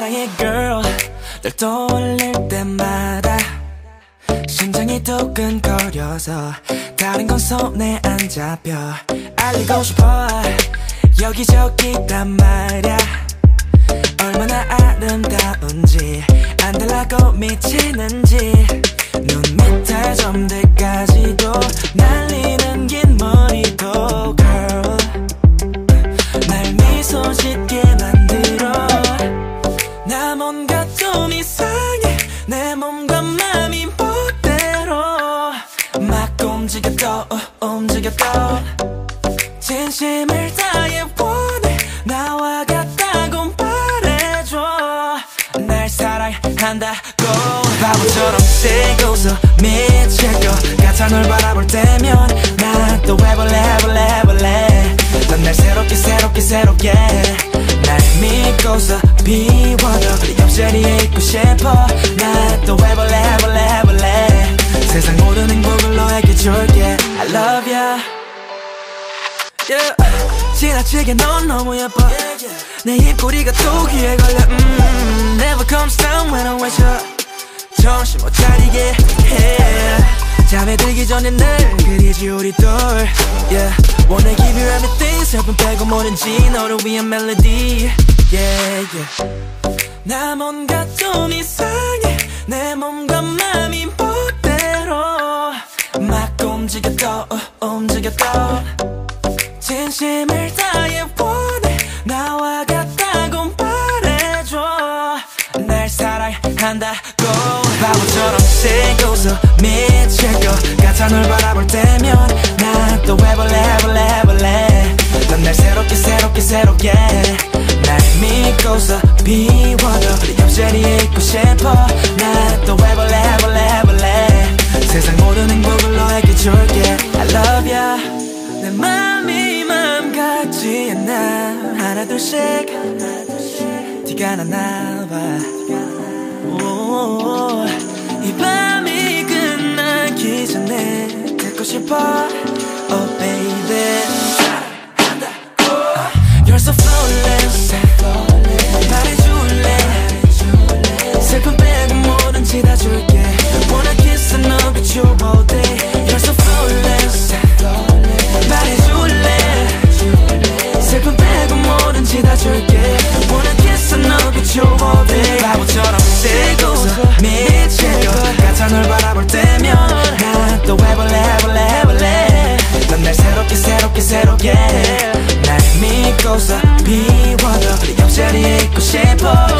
널 떠올릴 때마다 심장이 두근거려서 다른 건 손에 안 잡혀. 알리고 싶어. 여기저기 단 말야. 얼마나 아름다운지 안 달라고 미치는지. 눈 밑에 점들까지도 또 진심을 다해 원해 나와 같다고 말해줘. 날 사랑한다고 바보처럼 뛰고 서 미칠 것 같아 널 바라볼 때면 난또 해볼래 해볼래 해볼래. 넌 날 새롭게 새롭게 새롭게 날 믿고서 비워도 그 옆자리에 있고 싶어 모든 행복을 너에게 줄게. I love ya. Yeah. 지나치게 넌 너무 예뻐. 내 입꼬리가 또 귀에 걸려. 음, Never comes down when I wish you 정신 못 차리게 해. 잠에 들기 전에 늘 그리지 우리 둘. Yeah. Wanna give you everything 슬픔 빼고 뭐든지 너를 위한 멜로디. Yeah, yeah. 나 뭔가 좀 이상해. 내 몸과 막 움직여 또 움직여 또 진심을 다해 원해 나와 같다고 말해줘. 날 사랑한다고. 바보처럼 뛰고서 미칠 것 같아 널 바라볼 때면 난또 해볼래 해볼래 해볼래. 넌 날 새롭게 새롭게 새롭게 내 맘이 맘 같지 않아 하나 둘씩 티가 나나 봐이 밤이 끝나기 전에 듣고 싶어 Oh baby You're so flawless 말해줄래 슬픔 빼고 뭐든지 다 줄게 Wanna kiss and with you all day 싶